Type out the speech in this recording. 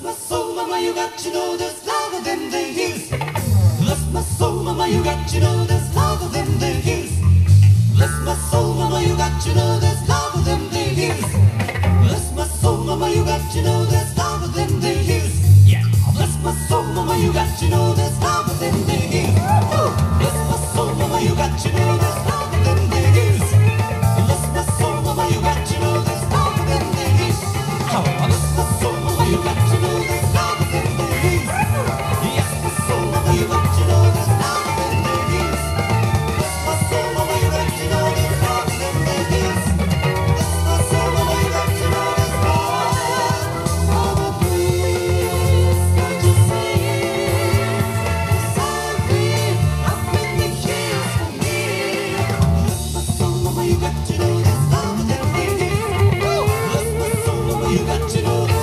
Bless my soul, mama, you got to know there's love than the hills. Bless my soul, mama, you got to know there's love than the hills. Bless my soul, mama, you got to know there's love than the hills. Bless my soul, mama, you got to know there's Continua.